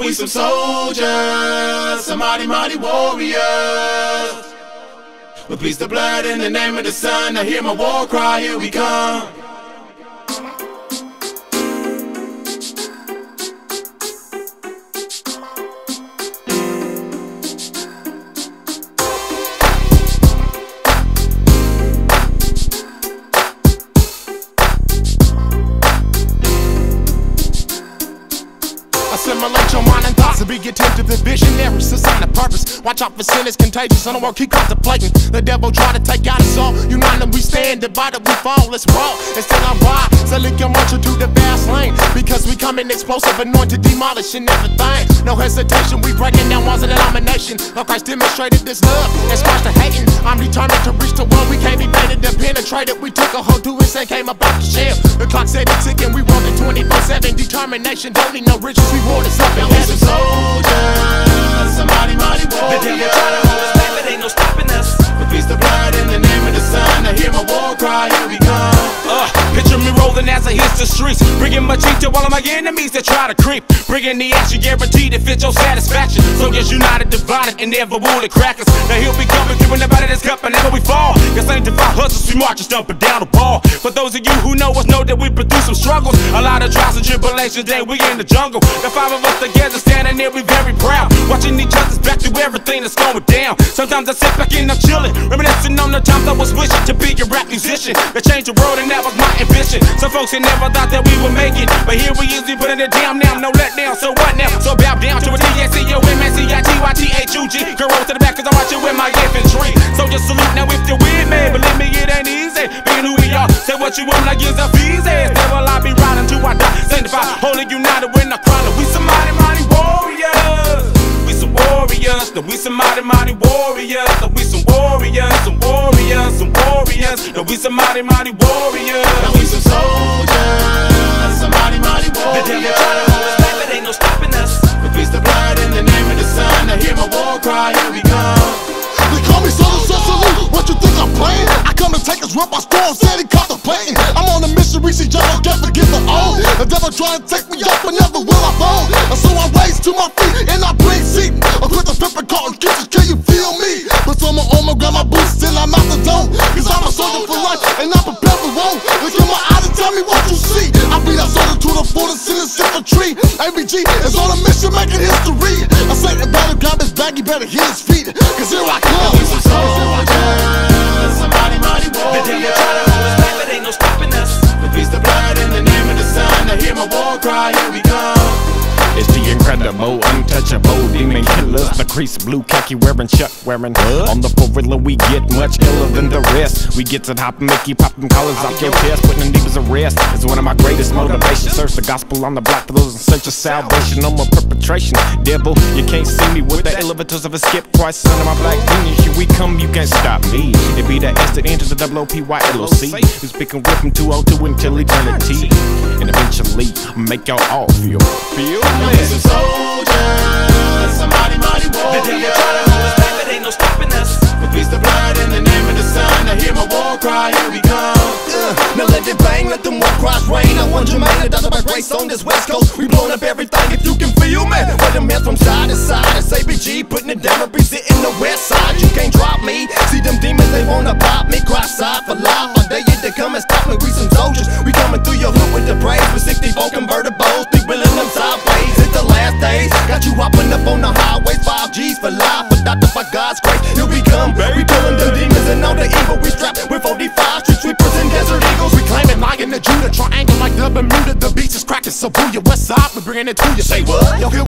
We some soldiers, some mighty, mighty warriors. With peace the blood in the name of the sun. I hear my war cry, here we come. Attentive to visionaries, a sign of purpose. Watch out for sin, it's contagious. I don't want keep contemplating. The devil try to take out us all. United we stand, divided we fall. Let's roll. Instead I ride, selling your motion to the fast lane. Because we come in explosive, anointed, demolishing everything. No hesitation, we breaking down walls of. Of Christ demonstrated this love and squashed the hating. I'm determined to reach the world. We can't be baited to penetrate it. We took a hold to it and came about to share. The clock said it's ticking, we rolling 24 7. Determination, don't need no riches, we wore this up heaven. some soldiers, some mighty, mighty the streets, bringing my cheek to all of my enemies that try to creep. Bringing the action guaranteed to fit your satisfaction. Soldiers united, divided, and never will it crack us. Now he'll be coming through and about this cup and never we fall. Cause ain't divide hustles, we march and stumping down the ball. For those of you who know us, know that we produce some struggles. A lot of and tribulations, then we in the jungle. The five of us together standing there, we very proud. Watching each other's back through everything that's going down. Sometimes I sit back and I'm chilling, reminiscing on the times I was wishing to be a rap musician. To change the world, and that was my ambition. Some folks had never thought that we would make it. But here we is, we putting it down now, no let down. So what now? So bow down to a D-S-C-O-M-S-E-I-T-Y-T-H-U-G. Girl, to the back, cause I'm you with my infantry. So just salute now if you're with me. Believe me, it ain't easy. Being who we are, say what you want, like it's a easy. I die. Sanctified, holy, united, when I cry. We some mighty, mighty warriors. We some warriors, no, we some mighty, mighty warriors. No, we some warriors, some warriors, some warriors. No, we some mighty, mighty warriors. Now we some soldiers, some mighty, mighty warriors The devil try to hold us back, but ain't no stopping us. With peace the blood in the name of the sun. Now hear my war cry, here we come. They call me Soda Cecily. What you think I'm playing? I come to take his world by storm, said he contemplating. I'm on a mission, reaching jungle, can't forget the. The devil trying to take me up, but never will I fall. And so I raise to my feet and I bring seat. I'm the to flip and call kitchen, can you feel me? Some on my grab my boots, till I'm out the door. Cause I'm a soldier for life and I'm prepared for war. Look in my eyes and tell me what you see. I be that soldier to the fullest in the infantry. ABG is on a mission making history. I say the better grab his bag, he better hit his feet. Cause here I come. Cry, here we. It's the incredible, untouchable demon killers. The crease blue khaki wearing, Chuck wearing. On the four wheeler, we get much iller than the rest. We get to the hop and make you pop them collars off your chest. Putting them deep as a rest is one of my greatest motivations. Search the gospel on the block for those in search of salvation. No more perpetration. Devil, you can't see me with the elevators of a skip. Christ, son of my black genius. Here we come, you can't stop me. It be the S that enters the double O P Y L O C. Who's picking whip from 202 until eternity. And eventually, make y'all all feel. Feel Now we some soldiers, some mighty, mighty The devil try to hold us back, but ain't no stopping us. With peace the blood in the name of the sun. Now hear my war cry, here we come. Uh, now let it bang, let them walk cross rain. I want Jermaine, a dollar by grace on this west coast. We blowing up everything if you can feel me. Wait a minute from side to side. It's ABG putting it down, representing the west side. You can't drop me. See them demons, they wanna pop me. Cross side for life. Or they yet to come and stop me. We some soldiers. We coming through your hood with the praise. With 64 convertibles, be willing them sideways. It's the last days. Got you hopping up on the highways. 5 G's for life. But not by God's grace. Here we come. We killing the demons and all the evil. We strapped with 45 street sweepers desert eagles. We claiming lion the Judah, triangle like the Bermuda. The beach is cracking, so boo your west side, we bringing it to you. Say what? Yo,